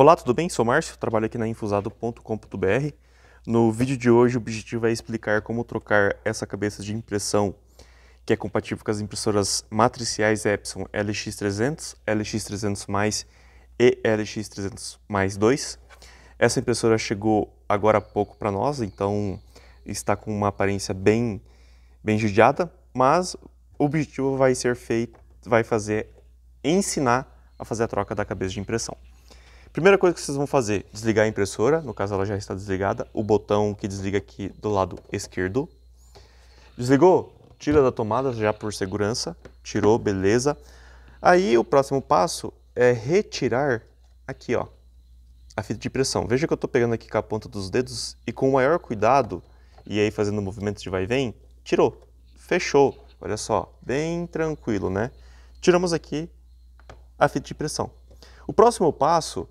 Olá, tudo bem? Sou Márcio, trabalho aqui na infusado.com.br. No vídeo de hoje, o objetivo é explicar como trocar essa cabeça de impressão que é compatível com as impressoras matriciais Epson LX300, LX300+, e LX300+2. Essa impressora chegou agora há pouco para nós, então está com uma aparência bem, bem judiada, mas o objetivo vai ser feito, vai fazer, ensinar a fazer a troca da cabeça de impressão. Primeira coisa que vocês vão fazer, desligar a impressora, no caso ela já está desligada, o botão que desliga aqui do lado esquerdo. Desligou? Tira da tomada já por segurança, tirou, beleza. Aí o próximo passo é retirar aqui, ó, a fita de impressão. Veja que eu estou pegando aqui com a ponta dos dedos e com o maior cuidado, e aí fazendo movimentos de vai e vem, tirou, fechou. Olha só, bem tranquilo, né? Tiramos aqui a fita de impressão. O próximo passo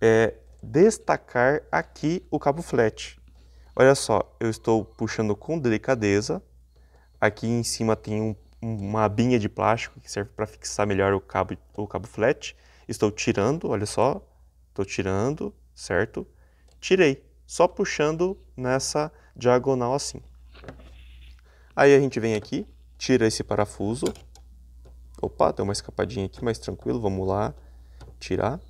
é destacar aqui o cabo flat. Olha só, eu estou puxando com delicadeza. Aqui em cima tem um, uma abinha de plástico que serve para fixar melhor o cabo, o cabo flat. Estou tirando, olha só, estou tirando, certo? Tirei, só puxando nessa diagonal assim. Aí a gente vem aqui, tira esse parafuso. Opa, deu uma escapadinha aqui, mais tranquilo, vamos lá, tirar.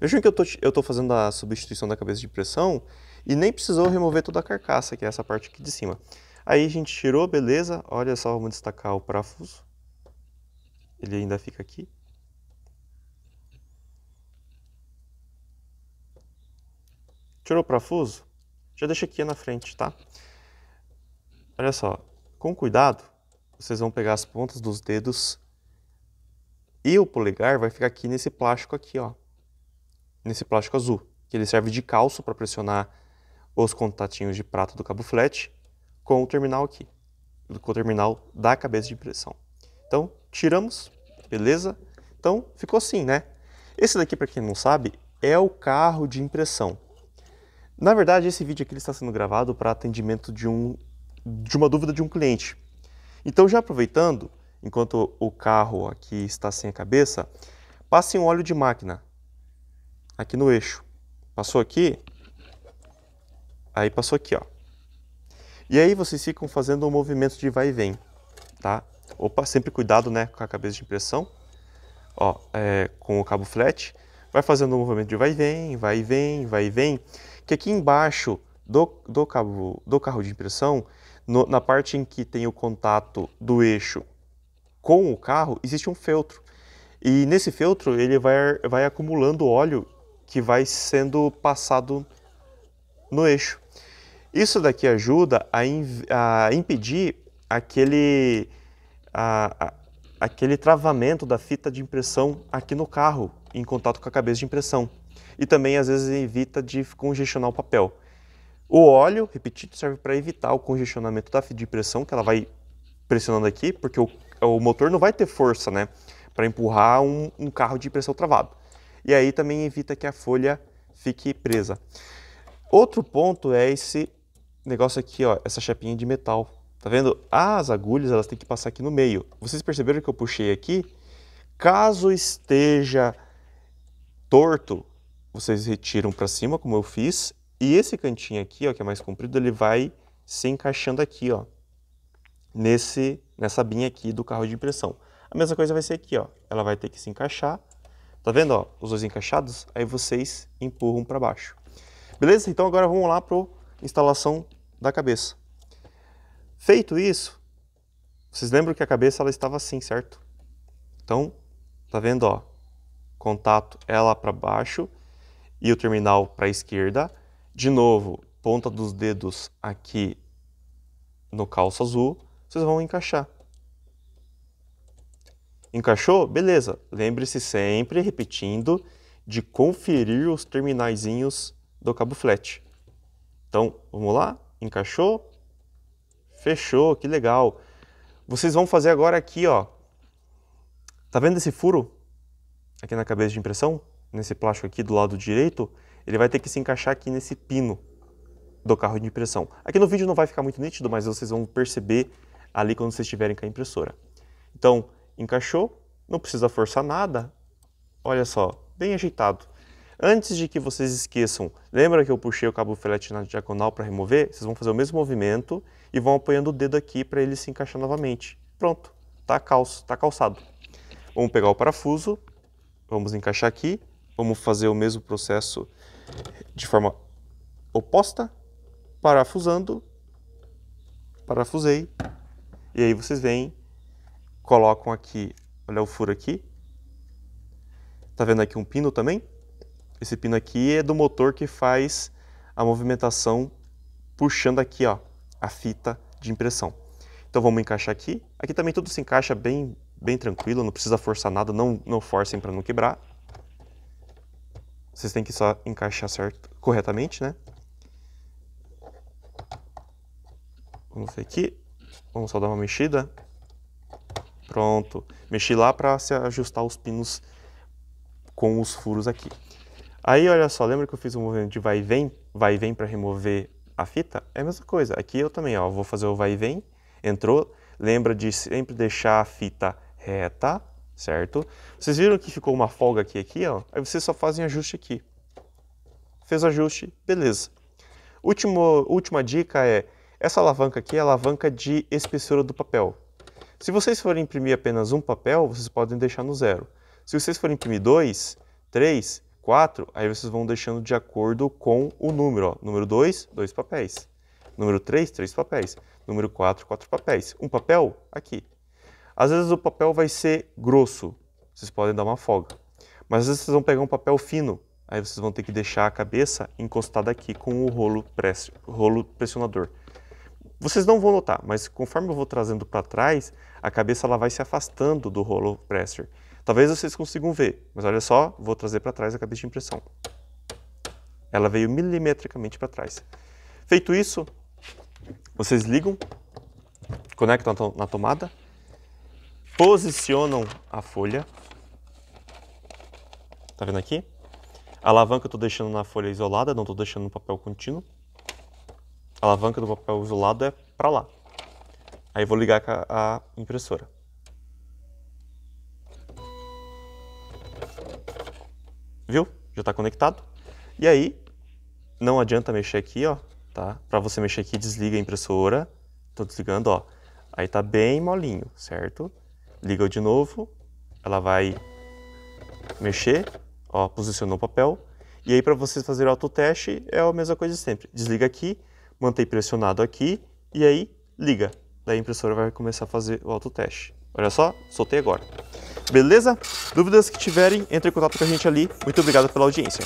Vejam que eu tô, tô fazendo a substituição da cabeça de pressão e nem precisou remover toda a carcaça, que é essa parte aqui de cima. Aí a gente tirou, beleza, olha só, vamos destacar o parafuso. Ele ainda fica aqui. Tirou o parafuso? Já deixa aqui na frente, tá? Olha só, com cuidado, vocês vão pegar as pontas dos dedos e o polegar vai ficar aqui nesse plástico aqui, ó nesse plástico azul, que ele serve de calço para pressionar os contatinhos de prata do cabo flat com o terminal aqui, com o terminal da cabeça de impressão. Então, tiramos, beleza? Então, ficou assim, né? Esse daqui, para quem não sabe, é o carro de impressão. Na verdade, esse vídeo aqui está sendo gravado para atendimento de, um, de uma dúvida de um cliente. Então, já aproveitando, enquanto o carro aqui está sem a cabeça, passe um óleo de máquina aqui no eixo. Passou aqui, aí passou aqui, ó. E aí vocês ficam fazendo um movimento de vai e vem, tá? Opa, sempre cuidado, né, com a cabeça de impressão. Ó, é, com o cabo flat, vai fazendo um movimento de vai e vem, vai e vem, vai e vem, que aqui embaixo do, do, cabo, do carro de impressão, no, na parte em que tem o contato do eixo com o carro, existe um feltro. E nesse feltro ele vai, vai acumulando óleo que vai sendo passado no eixo. Isso daqui ajuda a, a impedir aquele, a, a, aquele travamento da fita de impressão aqui no carro, em contato com a cabeça de impressão. E também, às vezes, evita de congestionar o papel. O óleo, repetido, serve para evitar o congestionamento da fita de impressão, que ela vai pressionando aqui, porque o, o motor não vai ter força né, para empurrar um, um carro de impressão travado e aí também evita que a folha fique presa. Outro ponto é esse negócio aqui, ó, essa chapinha de metal. Tá vendo? As agulhas elas têm que passar aqui no meio. Vocês perceberam que eu puxei aqui? Caso esteja torto, vocês retiram para cima, como eu fiz, e esse cantinho aqui, ó, que é mais comprido, ele vai se encaixando aqui, ó, nesse nessa binha aqui do carro de impressão. A mesma coisa vai ser aqui, ó. Ela vai ter que se encaixar Tá vendo, ó, os dois encaixados? Aí vocês empurram para baixo. Beleza? Então agora vamos lá para instalação da cabeça. Feito isso, vocês lembram que a cabeça ela estava assim, certo? Então, tá vendo, ó, contato ela para baixo e o terminal para a esquerda. De novo, ponta dos dedos aqui no calço azul, vocês vão encaixar. Encaixou? Beleza. Lembre-se sempre, repetindo, de conferir os terminaizinhos do cabo flat. Então, vamos lá? Encaixou? Fechou, que legal. Vocês vão fazer agora aqui, ó. Tá vendo esse furo aqui na cabeça de impressão? Nesse plástico aqui do lado direito? Ele vai ter que se encaixar aqui nesse pino do carro de impressão. Aqui no vídeo não vai ficar muito nítido, mas vocês vão perceber ali quando vocês estiverem com a impressora. Então, encaixou, não precisa forçar nada. Olha só, bem ajeitado. Antes de que vocês esqueçam, lembra que eu puxei o cabo filete na diagonal para remover? Vocês vão fazer o mesmo movimento e vão apoiando o dedo aqui para ele se encaixar novamente. Pronto, tá, calço, tá calçado. Vamos pegar o parafuso, vamos encaixar aqui, vamos fazer o mesmo processo de forma oposta, parafusando, parafusei, e aí vocês vêm, colocam aqui, olha o furo aqui, tá vendo aqui um pino também? Esse pino aqui é do motor que faz a movimentação puxando aqui, ó, a fita de impressão. Então vamos encaixar aqui. Aqui também tudo se encaixa bem, bem tranquilo, não precisa forçar nada, não, não forcem para não quebrar. Vocês têm que só encaixar certo, corretamente, né? Vamos ver aqui. Vamos só dar uma mexida. Pronto. Mexi lá para se ajustar os pinos com os furos aqui. Aí, olha só, lembra que eu fiz um movimento de vai e vem, vai e vem para remover a fita? É a mesma coisa. Aqui eu também, ó, vou fazer o vai e vem, entrou. Lembra de sempre deixar a fita reta, certo? Vocês viram que ficou uma folga aqui, aqui, ó? Aí vocês só fazem ajuste aqui. Fez o ajuste, beleza. Último, última dica é, essa alavanca aqui é a alavanca de espessura do papel. Se vocês forem imprimir apenas um papel, vocês podem deixar no zero. Se vocês forem imprimir dois, três, 4, aí vocês vão deixando de acordo com o número. Ó. Número 2, dois papéis. Número 3, três papéis. Número 4, quatro papéis. Um papel, aqui. Às vezes o papel vai ser grosso, vocês podem dar uma folga. Mas às vezes vocês vão pegar um papel fino, aí vocês vão ter que deixar a cabeça encostada aqui com o rolo, press, rolo pressionador. Vocês não vão notar, mas conforme eu vou trazendo para trás, a cabeça ela vai se afastando do rolo presser. Talvez vocês consigam ver, mas olha só, vou trazer para trás a cabeça de impressão. Ela veio milimetricamente para trás. Feito isso, vocês ligam, conectam na tomada, posicionam a folha. Tá vendo aqui? A alavanca eu estou deixando na folha isolada, não estou deixando no papel contínuo. A alavanca do papel isolado é para lá. Aí vou ligar com a impressora. Viu? Já está conectado. E aí, não adianta mexer aqui, ó, tá? Para você mexer aqui, desliga a impressora. Estou desligando, ó. Aí tá bem molinho, certo? Liga de novo, ela vai mexer, ó, posicionou o papel. E aí para vocês fazerem o autoteste é a mesma coisa de sempre. Desliga aqui, mantém pressionado aqui e aí liga. Daí a impressora vai começar a fazer o autoteste. Olha só, soltei agora. Beleza? Dúvidas que tiverem, entre em contato com a gente ali. Muito obrigado pela audiência.